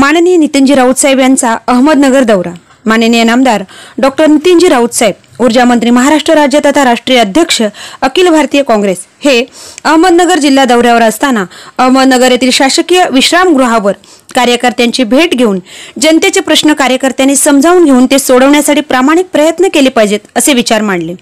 माननीय नितीनजी राऊत साहेब यांचा अहमदनगर दौरा. माननीय नामदार डॉक्टर नितीनजी राऊत साहेब ऊर्जा मंत्री महाराष्ट्र राज्य तथा राष्ट्रीय अध्यक्ष अखिल भारतीय काँग्रेस हे अहमदनगर जिल्हा दौऱ्यावर असताना अहमदनगर येथील शासकीय विश्रामगृहावर कार्यकर्त्यांची भेट घेऊन जनतेचे प्रश्न कार्यकर्त्यांनी समजावून घेऊन ते सोडवण्यासाठी प्रामाणिक प्रयत्न केले पाहिजेत असे विचार मांडले.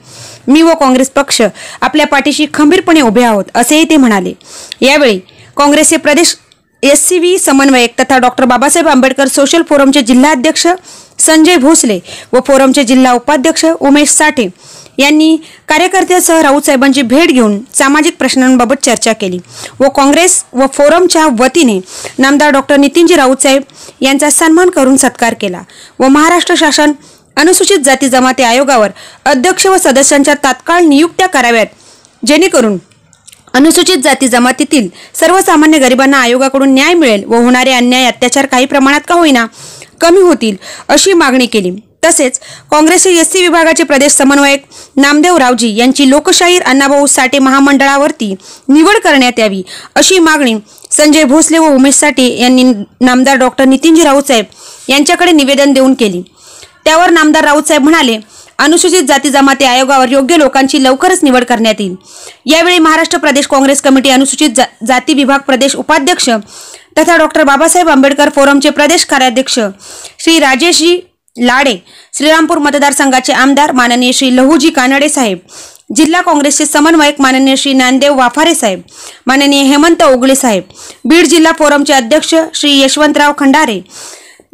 मी व काँग्रेस पक्ष आपल्या पाठीशी खंबीरपणे उभे आहोत असेही ते म्हणाले. यावेळी काँग्रेसचे प्रदेश एस सी व्ही समन्वयक तथा डॉक्टर बाबासाहेब आंबेडकर सोशल फोरमचे जिल्हाध्यक्ष संजय भोसले व फोरमचे जिल्हा उपाध्यक्ष उमेश साठे यांनी कार्यकर्त्यासह राऊतसाहेबांची भेट घेऊन सामाजिक प्रश्नांबाबत चर्चा केली व काँग्रेस व फोरमच्या वतीने नामदार डॉक्टर नितीनजी राऊतसाहेब यांचा सन्मान करून सत्कार केला व महाराष्ट्र शासन अनुसूचित जाती जमाती आयोगावर अध्यक्ष व सदस्यांच्या तात्काळ नियुक्त्या कराव्यात जेणेकरून अनुसूचित जाती जमातीतील सर्वसामान्य गरिबांना आयोगाकडून न्याय मिळेल व होणारे अन्याय अत्याचार काही प्रमाणात का होईना कमी होतील अशी मागणी केली. तसेच काँग्रेसचे एस सी विभागाचे प्रदेश समन्वयक नामदेव रावजी यांची लोकशाहीर अण्णाभाऊ साठे महामंडळावरती निवड करण्यात यावी अशी मागणी संजय भोसले व उमेश साठे यांनी नामदार डॉक्टर नितीनजी राऊत साहेब यांच्याकडे निवेदन देऊन केली. त्यावर नामदार राऊत साहेब म्हणाले अनुसूचित जाती जमाती आयोगावर योग्य लोकांची लवकरच निवड करण्यात येईल. यावेळी महाराष्ट्र प्रदेश काँग्रेस कमिटी अनुसूचित जा, जाती विभाग प्रदेश उपाध्यक्ष तथा डॉक्टर बाबासाहेब आंबेडकर फोरमचे प्रदेश कार्याध्यक्ष श्री राजेशजी लाडे श्रीरामपूर मतदारसंघाचे आमदार माननीय श्री लहूजी कानडे साहेब जिल्हा काँग्रेसचे समन्वयक माननीय श्री नांदेव वाफारे साहेब माननीय हेमंत ओगळे साहेब बीड जिल्हा फोरमचे अध्यक्ष श्री यशवंतराव खंडारे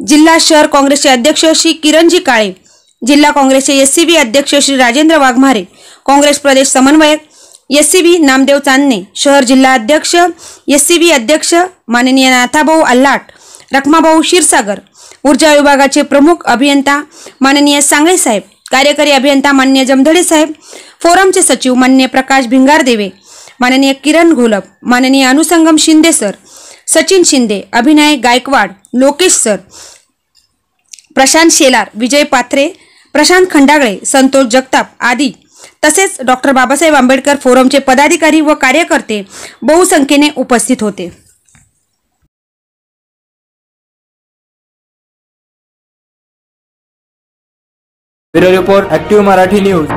जिल्हा शहर काँग्रेसचे अध्यक्ष श्री किरणजी काळे जिल्हा काँग्रेसचे एस सी बी अध्यक्ष श्री राजेंद्र वाघमारे काँग्रेस प्रदेश समन्वयक S C B Namdev Chandane शहर जिल्हा अध्यक्ष एस सी बी अध्यक्ष माननीय नाथाभाऊ अल्लाट रखमाभाऊ क्षीरसागर ऊर्जा विभागाचे प्रमुख अभियंता माननीय सांगळे साहेब कार्यकारी अभियंता माननीय जमधडे साहेब फोरमचे सचिव माननीय प्रकाश भिंगारदेवे माननीय किरण घोलप माननीय अनुसंगम शिंदे सर सचिन शिंदे अभिनय गायकवाड लोकेश सर प्रशांत शेलार विजय पाथरे प्रशांत खंडागळे संतोष जगताप आदी. तसेच डॉक्टर बाबासाहेब आंबेडकर फोरमचे पदाधिकारी व कार्यकर्ते बहुसंख्येने उपस्थित होते. Bureau report active Marathi news.